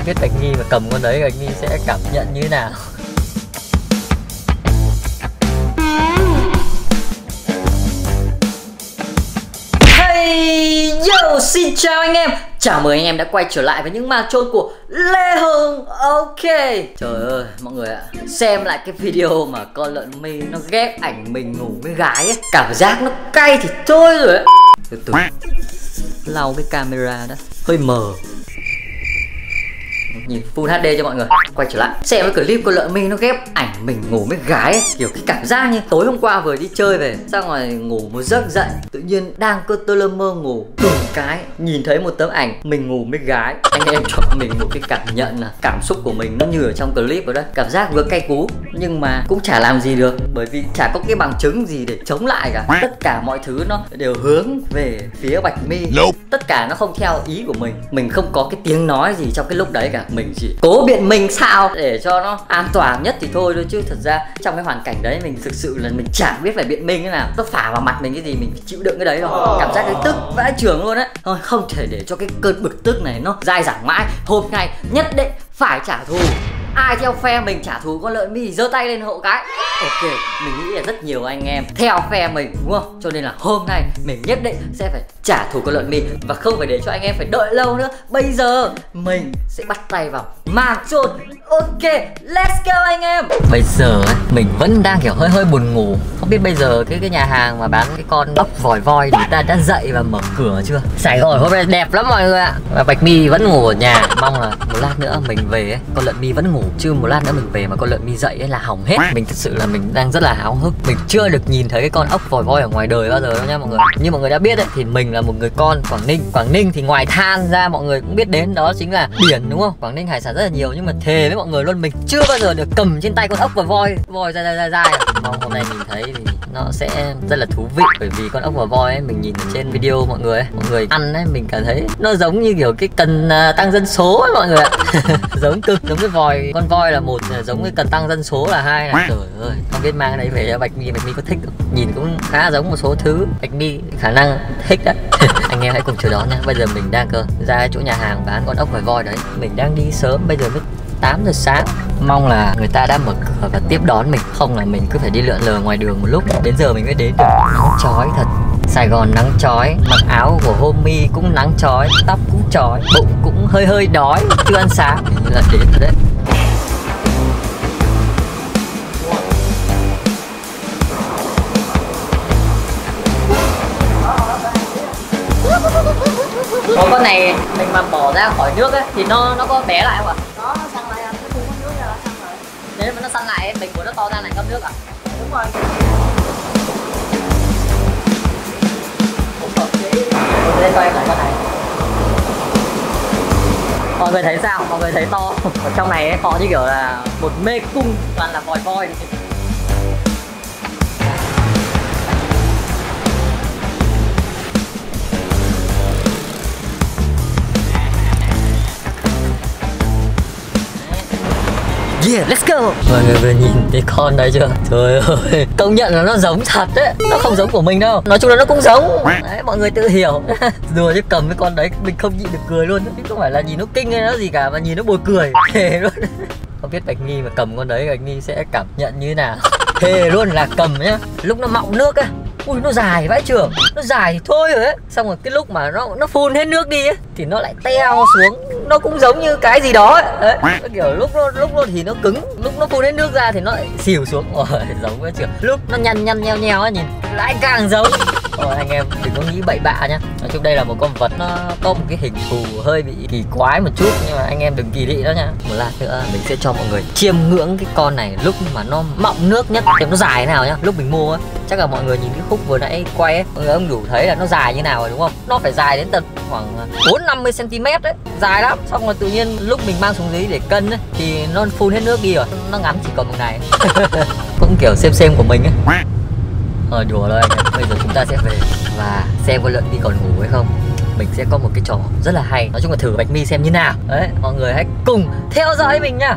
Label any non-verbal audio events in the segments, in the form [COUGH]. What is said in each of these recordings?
không biết bạch nghi mà cầm con đấy bạch nghi sẽ cảm nhận như thế nào? Hey yo, xin chào anh em. Chào mừng anh em đã quay trở lại với những màn trôn của Lê Hưng Ok. Trời ơi, mọi người ạ Xem lại cái video mà con lợn mi nó ghép ảnh mình ngủ với gái ấy Cảm giác nó cay thì thôi rồi ấy Từ từ. Lau cái camera đó Hơi mờ nhìn full HD cho mọi người quay trở lại. Xem cái clip con lợn mi nó ghép ảnh mình ngủ với gái ấy. kiểu cái cảm giác như tối hôm qua vừa đi chơi về ra ngoài ngủ một giấc dậy tự nhiên đang cơ tơ lơ mơ ngủ. Đùng cái nhìn thấy một tấm ảnh mình ngủ với gái. Anh em cho mình một cái cảm nhận là cảm xúc của mình nó như ở trong clip rồi đó cảm giác vừa cay cú nhưng mà cũng chả làm gì được bởi vì chả có cái bằng chứng gì để chống lại cả. Tất cả mọi thứ nó đều hướng về phía bạch mi tất cả nó không theo ý của mình. Mình không có cái tiếng nói gì trong cái lúc đấy cả mình chỉ cố biện mình sao để cho nó an toàn nhất thì thôi thôi. Chứ thật ra trong cái hoàn cảnh đấy mình thực sự là mình chả biết phải biện minh thế nào. Nó phả vào mặt mình cái gì mình phải chịu đựng cái đấy rồi cảm giác cái tức vãi trường luôn á. Thôi không thể để cho cái cơn bực tức này nó dai dẳng mãi. Hôm nay nhất định phải trả thù ai theo phe mình trả thù con lợn mi giơ tay lên hộ cái. Ok mình nghĩ là rất nhiều anh em. Theo phe mình đúng không? Cho nên là hôm nay mình nhất định sẽ phải trả thù con lợn mi và không phải để cho anh em phải đợi lâu nữa. Bây giờ mình sẽ bắt tay vào màn chôn. Ok let's go anh em. Bây giờ mình vẫn đang kiểu hơi hơi buồn ngủ. Không biết bây giờ cái cái nhà hàng mà bán cái con ốc vòi voi người ta đã dậy và mở cửa chưa? Sài gòn hôm nay đẹp lắm mọi người ạ. Và bạch mi vẫn ngủ ở nhà. Mong là một lát nữa mình về ấy, con lợn mi vẫn ngủ chứ một lát nữa mình về mà con lợn mi dậy ấy là hỏng hết. Mình thật sự là mình đang rất là háo hức. Mình chưa được nhìn thấy cái con ốc vòi voi ở ngoài đời bao giờ đâu nha mọi người. Như mọi người đã biết ấy, thì mình là một người con quảng ninh. Quảng ninh thì ngoài than ra mọi người cũng biết đến đó chính là biển đúng không? Quảng ninh hải sản rất là nhiều nhưng mà thề với mọi người luôn mình chưa bao giờ được cầm trên tay con ốc và voi. Voi dài dài dài dài. Mong hôm nay mình thấy thì nó sẽ rất là thú vị. Bởi vì con ốc và voi ấy mình nhìn ở trên video mọi người ấy, mọi người ăn ấy mình cảm thấy nó giống như kiểu cái cần à, tăng dân số ấy mọi người ạ. [LAUGHS] Giống cực giống cái vòi con voi là một à, giống cái cần tăng dân số là hai này. Trời ơi không biết mang đấy về cho bạch mi bạch mi có thích không? Nhìn cũng khá giống một số thứ. Bạch mi khả năng thích đấy. [LAUGHS] Anh em hãy cùng chờ đón nha bây giờ mình đang cơ ra chỗ nhà hàng bán con ốc và voi đấy. Mình đang đi sớm bây giờ mới 8 giờ sáng. Mong là người ta đã mở cửa và tiếp đón mình. Không là mình cứ phải đi lượn lờ ngoài đường một lúc, Đến giờ mình mới đến được. Nắng chói thật. Sài Gòn nắng chói, Mặc áo của Homie cũng nắng chói, Tóc cũng chói, Bụng cũng hơi hơi đói, Chưa ăn sáng. Hình là đến rồi đấy. Có con này mình mà bỏ ra khỏi nước ấy, thì nó nó có bé lại không ạ? Nó to ra lại ngâm nước à? Đúng rồi. Lên coi lại con này. Mọi người thấy sao? Mọi người thấy to. Ở trong này họ như kiểu là một mê cung toàn là vòi voi Yeah, let's go. Mọi người vừa nhìn thấy con đấy chưa? Trời ơi. [LAUGHS] Công nhận là nó giống thật đấy. Nó không giống của mình đâu. Nói chung là nó cũng giống. Đấy, mọi người tự hiểu. [LAUGHS] Đùa chứ cầm cái con đấy Mình không nhịn được cười luôn. Chứ không phải là nhìn nó kinh hay nó gì cả Mà nhìn nó buồn cười. [LAUGHS] Thề luôn. Không biết Bạch Nghi mà cầm con đấy Bạch Nghi sẽ cảm nhận như thế nào. Thề luôn là cầm nhá. Lúc nó mọng nước á ui, nó dài vãi trưởng. Nó dài thì thôi rồi ấy. Xong rồi cái lúc mà nó nó phun hết nước đi ấy, thì nó lại teo xuống. Nó cũng giống như cái gì đó ấy. đấy, nó kiểu lúc nó lúc nó thì nó cứng. Lúc nó phun hết nước ra thì nó lại xỉu xuống. Ôi, giống với trưởng. Lúc nó nhăn nhăn, nheo nheo ấy, nhìn. Lại càng giống thôi anh em đừng có nghĩ bậy bạ nhá. Nói chung đây là một con vật nó có một cái hình thù hơi bị kỳ quái một chút, Nhưng mà anh em đừng kỳ thị đó nha Một lát nữa mình sẽ cho mọi người chiêm ngưỡng cái con này lúc mà nó mọng nước nhất. Xem nó dài thế nào nhá. Lúc mình mua Chắc là mọi người nhìn cái khúc vừa nãy quay ấy Mọi người ông đủ thấy là nó dài như nào rồi, đúng không? Nó phải dài đến tận khoảng à, 4-50cm đấy. Dài lắm. Xong rồi tự nhiên lúc mình mang xuống dưới để cân ấy Thì nó phun hết nước đi rồi. Nó ngắm chỉ còn một này [LAUGHS] Cũng kiểu xem xem của mình ấy Ờ đùa thôi. Anh Bây giờ chúng ta sẽ về và xem con lợn đi còn ngủ hay không. Mình sẽ có một cái trò rất là hay. Nói chung là thử Bạch Mi xem như nào. Đấy, mọi người hãy cùng theo dõi mình nha.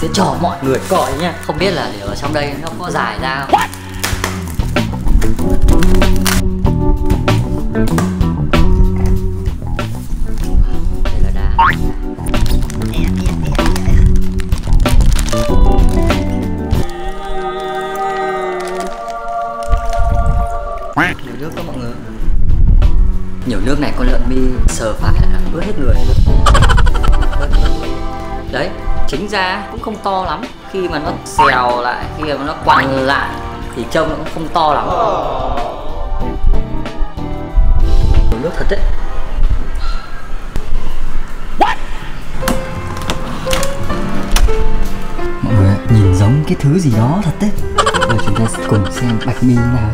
Sẽ cho mọi người coi nhá. Không biết là ở trong đây nó có dài ra không? Đây là đá nhiều nước đó mọi người. Nhiều nước này con lợn mi sờ phải là ướt hết người. [LAUGHS] Đấy chính ra cũng không to lắm. Khi mà nó xèo lại khi mà nó quằn lại thì trông nó cũng không to lắm. Nhiều nước thật đấy. Mọi người nhìn giống cái thứ gì đó thật đấy. Rồi chúng ta sẽ cùng xem bạch mi như nào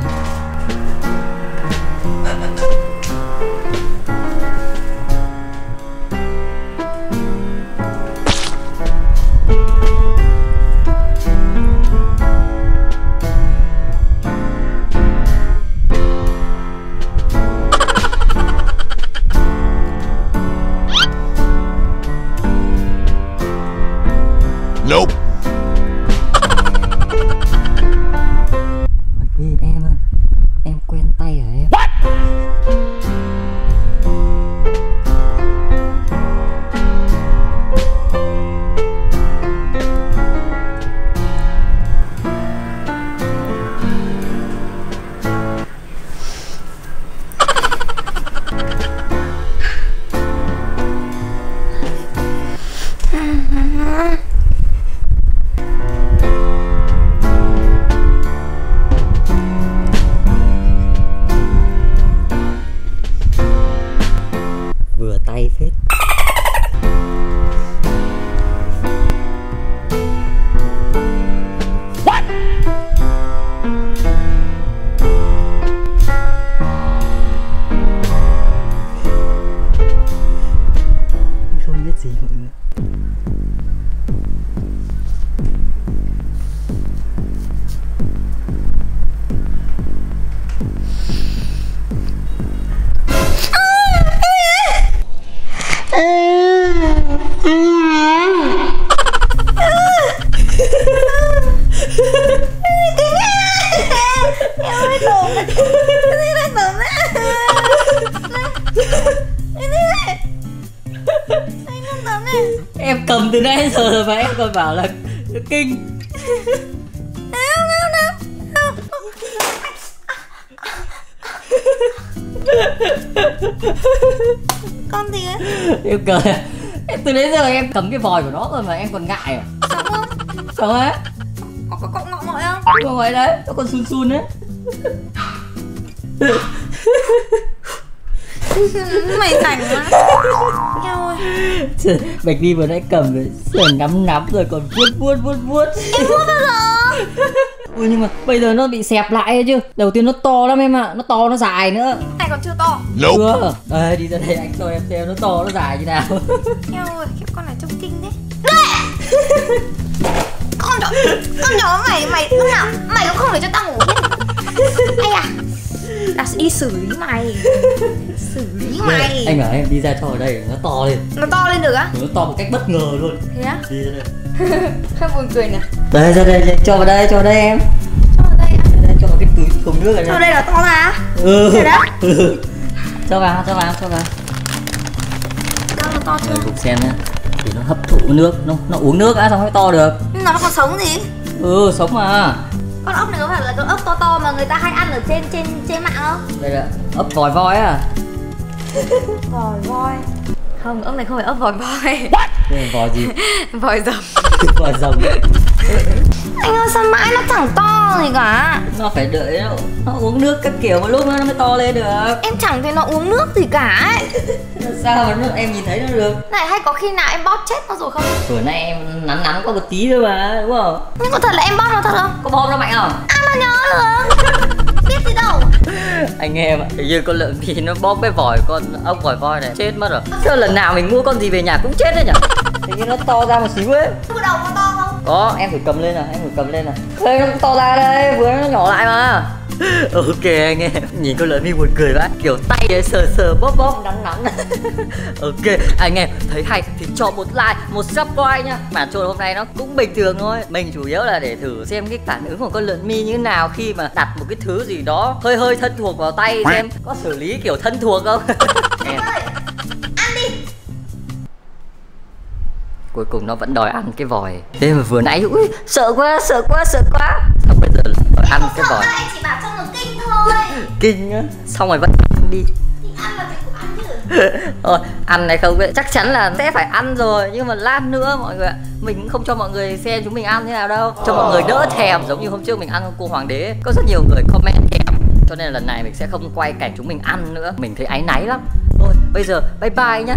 em cầm từ nãy đến giờ rồi mà em còn bảo là kinh. Con gì ấy? em cười. Em từ nãy giờ em cầm cái vòi của nó rồi mà em còn ngại à? Sao á Có có cọng ngọ ngọi không? không phải đấy nó còn sun sun đấy [LAUGHS] Mày rảnh quá. Eo ơi. [LAUGHS] Bạch vi vừa nãy cầm rồi sờ nắm nắm rồi còn vuốt vuốt vuốt vuốt. Em vuốt bao giờ? Ui nhưng mà bây giờ nó bị xẹp lại ấy chứ. Đầu tiên nó to lắm em ạ Nó to nó dài nữa. Này còn chưa to. Nope. Chưa. Đây đi ra đây anh cho em xem nó to nó dài như nào. [LAUGHS] Eo ơi, khiếp con này trông kinh thế. Con nhỏ Con nhỏ mày mày lúc nào? Mày cũng không để cho tao ngủ Ây à Tao sẽ đi xử lý mày. [LAUGHS] Xử lý mày. Anh bảo em đi ra cho ở đây nó to lên. Nó to lên được á? Nó to một cách bất ngờ luôn. Thế á? Đi ra đây. [LAUGHS] Hơi buồn cười nè Đây ra đây, đây cho vào đây cho vào đây em. Cho vào đây á? Đây, cho vào cái túi thùng nước này Cho vào đây là to ra? Ừ. Thế đó? [LAUGHS] Ừ. Cho vào cho vào cho vào. Đâu nó to chưa? Cùng xem nhá. Thì nó hấp thụ nước Nó, nó uống nước đã xong mới to được. Nhưng nó còn sống gì? Ừ sống mà Con ốc này có phải là con ốc to to mà người ta hay ăn ở trên trên trên mạng không? Đây là ấp vòi voi à [LAUGHS] Vòi voi. Không, ốc này không phải ốc vòi voi. Vòi gì? [LAUGHS] Vòi rồng. Vòi rồng [LAUGHS] Anh ơi sao mãi nó chẳng to gì cả? Nó phải đợi nó, nó uống nước các kiểu một lúc nó mới to lên được. Em chẳng thấy nó uống nước gì cả ấy. [LAUGHS] Sao mà nó, em nhìn thấy nó được? Này hay có khi nào em bóp chết nó rồi không? Vừa nay em nắn nắn có một tí thôi mà đúng không? Nhưng có thật là em bóp nó thật không? Có bom nó mạnh không? Ai mà nhớ được. [LAUGHS] Biết gì đâu. Anh em ạ Hình như con lợn thì nó bóp cái vòi con ốc vòi voi này Chết mất rồi. Sao lần nào mình mua con gì về nhà cũng chết đấy nhỉ? [LAUGHS] Hình như nó to ra một xíu ấy. Đầu có to không? Có em thử cầm lên nào Em thử cầm lên nào. Đây nó cũng to ra đây Vừa nó nhỏ lại mà. [LAUGHS] Ok anh em nhìn con lợn mi buồn cười quá kiểu tay ấy sờ sờ bóp bóp. Nắn nắn [LAUGHS] ok anh em thấy hay thì cho một like một subscribe nhá. Màn trộn hôm nay nó cũng bình thường thôi. Mình chủ yếu là để thử xem cái phản ứng của con lợn mi như thế nào khi mà đặt một cái thứ gì đó hơi hơi thân thuộc vào tay xem có xử lý kiểu thân thuộc không? [LAUGHS] Em cuối cùng nó vẫn đòi ăn cái vòi. Thế mà vừa nãy ui sợ quá sợ quá sợ quá. Xong bây giờ đòi ăn cái vòi. Chỉ bảo cho nó kinh thôi? [LAUGHS] Kinh á. Xong rồi vẫn đi. Thì ăn là phải cũng ăn chứ. [LAUGHS] Thôi, ăn này không chắc chắn là sẽ phải ăn rồi. Nhưng mà lát nữa mọi người ạ mình cũng không cho mọi người xem chúng mình ăn thế nào đâu. Cho mọi người đỡ thèm giống như hôm trước mình ăn cô hoàng đế. Có rất nhiều người comment thèm. Cho nên lần này mình sẽ không quay cảnh chúng mình ăn nữa. Mình thấy áy náy lắm. Thôi bây giờ bye bye nhá